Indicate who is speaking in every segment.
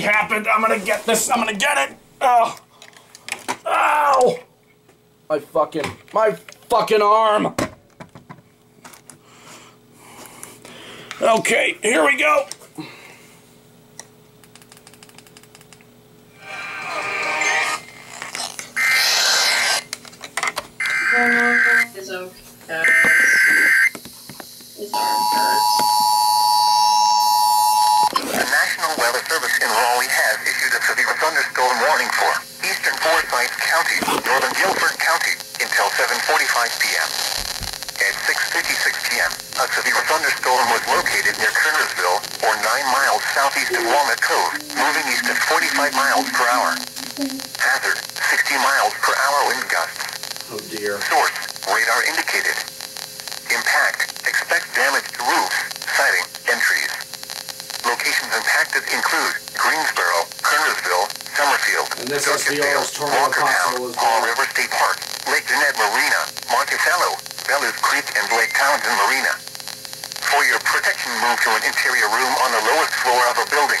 Speaker 1: happened. I'm gonna get this. I'm gonna get it. Oh. Ow! My fucking, my fucking arm. Okay, here we go.
Speaker 2: His okay. His arm hurts.
Speaker 3: The National Weather Service in Raleigh has issued a severe thunderstorm warning for eastern Forsyth County, northern Guilford County until 7.45 p.m. At 6.56 p.m., a severe thunderstorm was located near Kernersville, or 9 miles southeast of Walnut Cove, moving east at 45 miles per hour. Hazard, 60 miles per hour wind gusts.
Speaker 1: Oh dear.
Speaker 3: Source, radar indicated. Impact, expect damage to roofs, siding, and trees. Locations impacted include Greensboro, Kernersville, Summerfield,
Speaker 1: And this SVR's
Speaker 3: Walkertown,
Speaker 1: console is
Speaker 3: Paul. River State Park, Lake Jeanette Marina, Monticello, Belews Creek, and Lake Townsend Marina. For your protection, move to an interior room on the lowest floor of a building.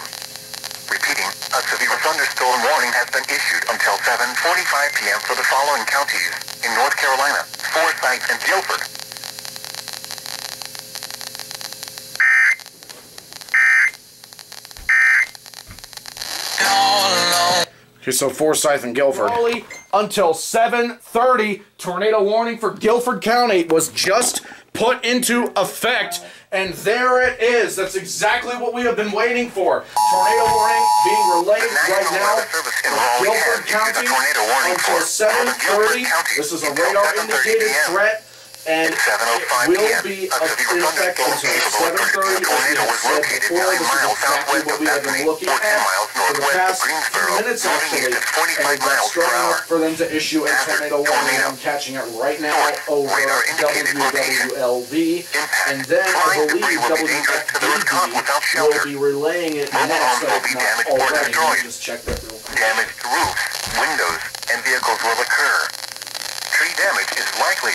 Speaker 3: Repeating, a severe thunderstorm warning has been issued until 7.45 p.m. for the following counties in North Carolina, Forsyth, and Guilford.
Speaker 1: So Forsyth and Guilford. Raleigh until 7:30. Tornado warning for Guilford County was just put into effect, and there it is. That's exactly what we have been waiting for. Tornado warning being relayed right now
Speaker 3: Weather
Speaker 1: for Guilford
Speaker 3: has issued a
Speaker 1: County
Speaker 3: tornado warning
Speaker 1: until
Speaker 3: for northern Guilford
Speaker 1: 7:30. This is a radar indicated threat. And
Speaker 3: At 7:05
Speaker 1: it will be
Speaker 3: a
Speaker 1: in effect until 7:30.
Speaker 3: producing a
Speaker 1: As we
Speaker 3: tornado
Speaker 1: have
Speaker 3: was
Speaker 1: said
Speaker 3: located
Speaker 1: before, this is exactly what
Speaker 3: of
Speaker 1: we have been looking
Speaker 3: 14
Speaker 1: at for the past few minutes actually.
Speaker 3: east at 45
Speaker 1: And
Speaker 3: miles
Speaker 1: it's
Speaker 3: per
Speaker 1: strong enough for them to issue a tornado warning. I'm catching it right now over. WWLV. And then I believe
Speaker 3: debris will be dangerous to those caught without
Speaker 1: WFDB will be relaying it next. so it's not already. Let me. Just check that real quick.
Speaker 3: Damage to roofs, windows, and vehicles will occur. Tree damage is likely.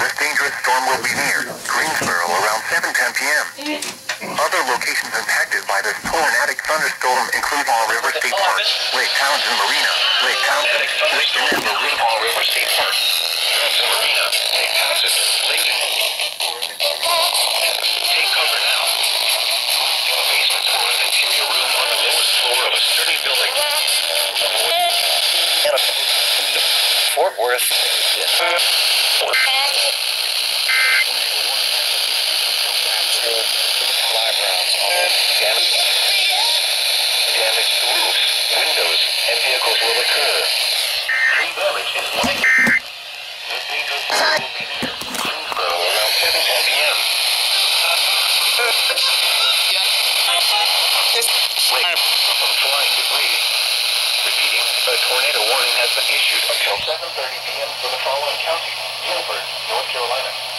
Speaker 3: This dangerous storm will be near Greensboro around 7:10 p.m. Other locations impacted by this tornadic thunderstorm include Haw River State Park, Lake Townsend Marina, Lake Townsend, Lake Marina, Haw River State Park, Townsend Marina, Lake Townsend, Lake Take cover now. In a basement or an interior room on the lowest floor of a sturdy building. Fort Worth. Live rounds on damage. Roofs, windows, and vehicles will occur. Tree damage is likely. This dangerous zone will be near Greensboro around 7:10 p.m. From flying debris. Repeating, a tornado warning has been issued until 7:30 p.m. for the following counties: Guilford, North Carolina.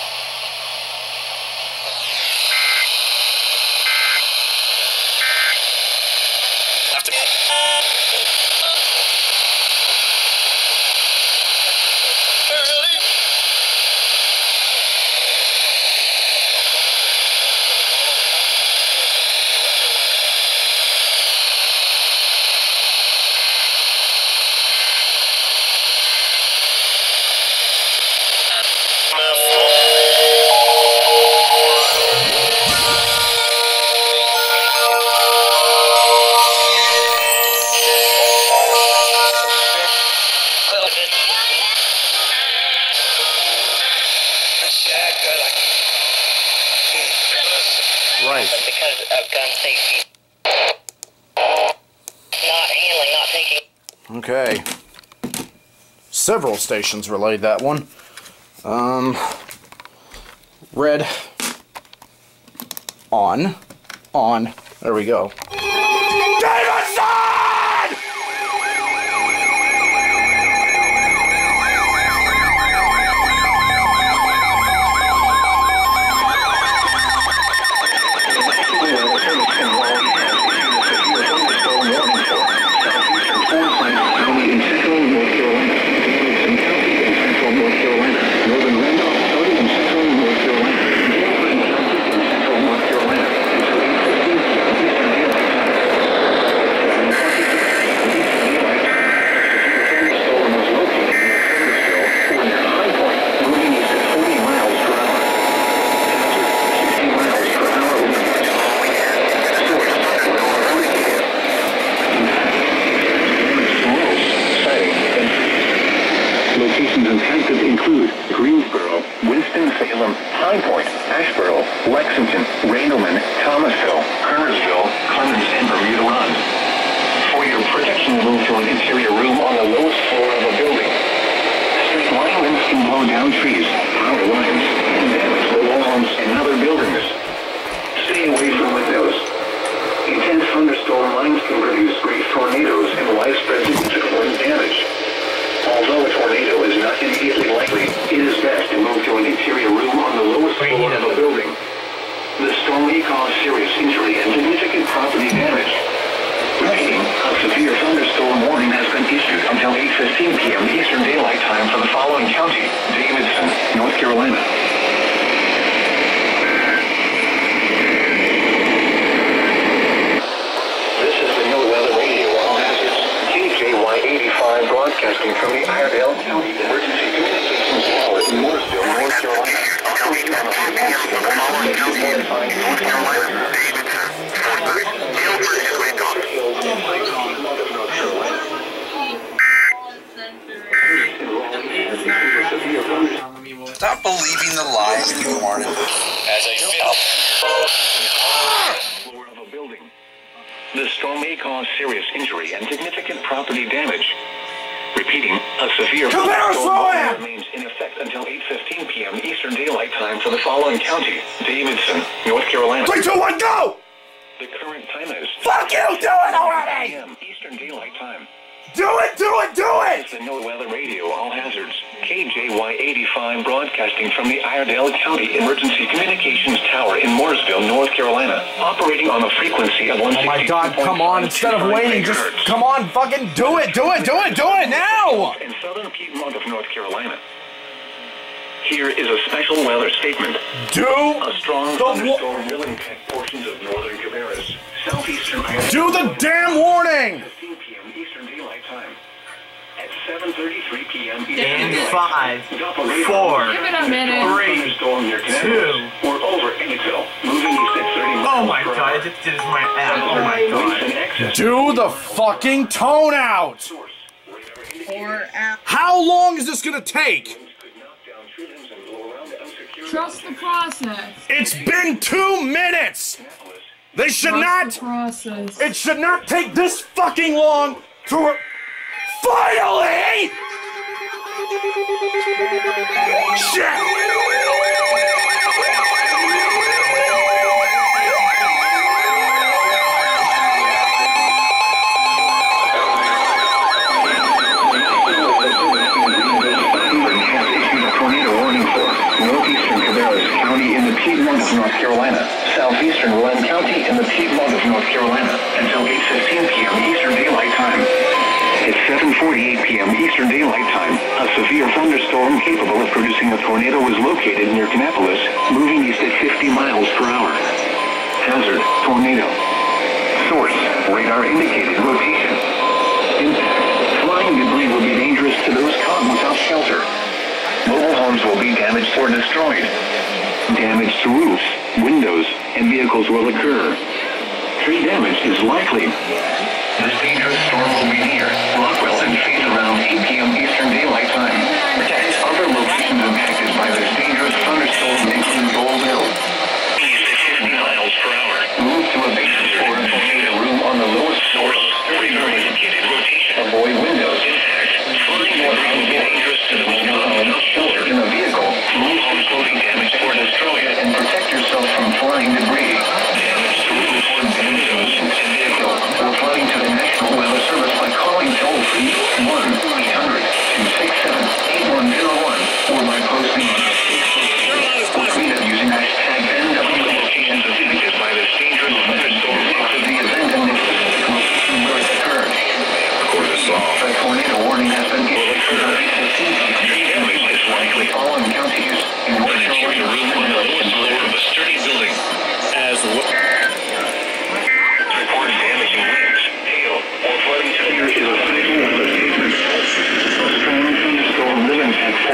Speaker 1: Okay. Several stations relayed that one. Um, red. On. On. There we go.
Speaker 3: An interior room on the lowest floor of a building. Street line winds can blow down trees, power lines, and damage mobile homes and other buildings. Stay away from windows. Intense thunderstorm lines can produce brief tornadoes and widespread significant damage. Although a tornado is not immediately likely, it is best to move to an interior room on the lowest floor of a building. The storm may cause serious injury and significant property damage. A severe thunderstorm warning has been issued until 8.15 p.m. Eastern Daylight Time for the following county, Davidson, North Carolina. This is the NOAA Weather Radio All Hazards, KJY85 broadcasting from the Iredell County
Speaker 4: The
Speaker 3: storm may cause serious injury and significant property damage. Repeating, a severe thunderstorm remains in effect until 8.15 p.m. Eastern Daylight Time for the following county, Davidson, North Carolina.
Speaker 1: Three, two, one, go!
Speaker 3: The current time is
Speaker 1: Fuck you! Do it already!
Speaker 3: Eastern Daylight Time.
Speaker 1: Do it! Do it! Do it!
Speaker 3: It's the NOAA Weather Radio All Hazards, KJY85 broadcasting from the Iredell County Emergency Communications Tower in Mooresville, North Carolina, operating on a frequency of 162.5
Speaker 1: Oh my god, come on, instead of waiting, just come on, fucking do it, do it, do it, do it now!
Speaker 3: in southern Piedmont of North Carolina. Here is a special weather statement.
Speaker 1: Do
Speaker 3: A strong thunderstorm will impact portions of northern Cabarrus, southeastern
Speaker 1: do the damn warning!
Speaker 3: Time. At 7:33 p.m. Eastern
Speaker 5: In
Speaker 3: Daylight
Speaker 5: five, four,
Speaker 2: Give it a minute.
Speaker 3: thunderstorm near Connecticut. We're over Anyville, moving east at 30 miles
Speaker 5: Oh my god, I just did this with my app. Oh my god.
Speaker 1: Do the fucking tone out!
Speaker 3: source. Radar indicates
Speaker 2: Or out.
Speaker 1: How long is this gonna take?
Speaker 3: winds could knock down tree limbs and blow around unsecured
Speaker 2: Trust the process.
Speaker 1: It's been two minutes!
Speaker 3: Minneapolis.
Speaker 1: They should
Speaker 2: Trust the
Speaker 1: not,
Speaker 2: process.
Speaker 1: it should not take this fucking long to. Finally! Shit!
Speaker 3: Piedmont of North Carolina, southeastern Rowan County in the Piedmont of North Carolina until 8:15 p.m. Eastern Daylight Time. At 7:48 p.m. Eastern Daylight Time, a severe thunderstorm capable of producing a tornado was located near Kannapolis, moving east at 50 miles per hour. Hazard: tornado. Source: radar indicated rotation. Impact. Flying debris will be dangerous to those caught without shelter. Mobile homes will be damaged or destroyed. Damage to roofs, windows, and vehicles will occur. Tree damage is likely. This dangerous storm will be near around 8 p.m. Eastern Daylight Time. Protect other locations impacted by this dangerous thunderstorm include Gold Hill.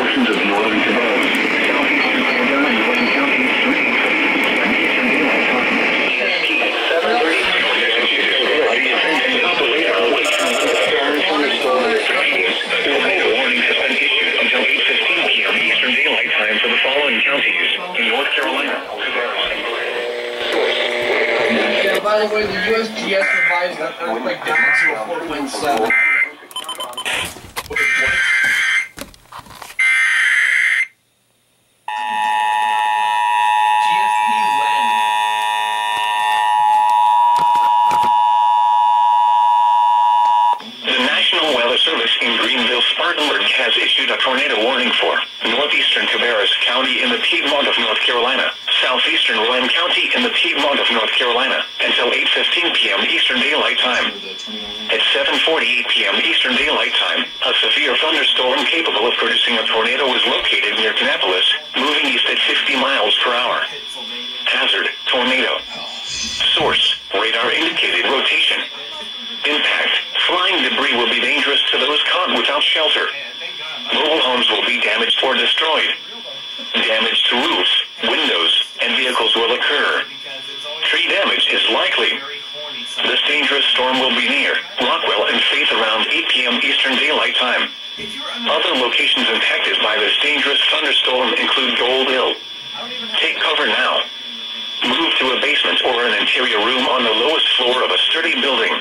Speaker 3: portions of northern by
Speaker 5: the way, the USGS advised that earthquake down to a 4.7.
Speaker 3: for northeastern Cabarrus County in the Piedmont of North Carolina, southeastern Rowan County in the Piedmont of North Carolina, until 8.15 p.m. Eastern Daylight Time. At 7.48 p.m. Eastern Daylight Time, a severe thunderstorm capable of producing a tornado is located near Kannapolis, moving east at 50 miles per hour. Hazard, tornado. Source, radar indicated rotation. Impact, flying debris will be dangerous to those caught without shelter. Mobile homes will be damaged or destroyed. Damage to roofs, windows, and vehicles will occur. Tree damage is likely. This dangerous storm will be near Rockwell and Faith around 8 p.m. Eastern Daylight Time. Other locations impacted by this dangerous thunderstorm include Gold Hill. Take cover now. Move to a basement or an interior room on the lowest floor of a sturdy building.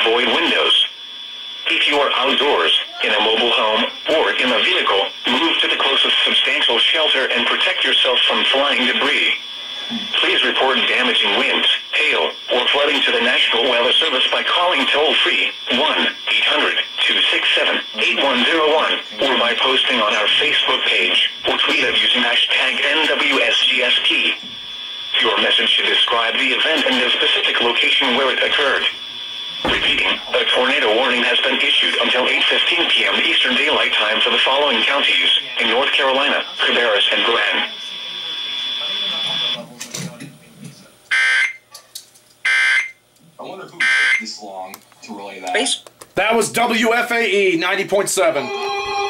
Speaker 3: Avoid windows. If you are outdoors, in a mobile home, or in a vehicle, move to the closest substantial shelter and protect yourself from flying debris. Please report damaging winds, hail, or flooding to the National Weather Service by calling toll-free 1-800-267-8101 or by posting on our Facebook page or tweet us using hashtag NWSGSP. Your message should describe the event and the specific location where it occurred. Repeating, a tornado warning has been issued until 8.15 p.m. Eastern Daylight Time for the following counties in North Carolina, Cabarrus, and Grand.
Speaker 4: I wonder who took this long to relay that.
Speaker 1: That was WFAE 90.7.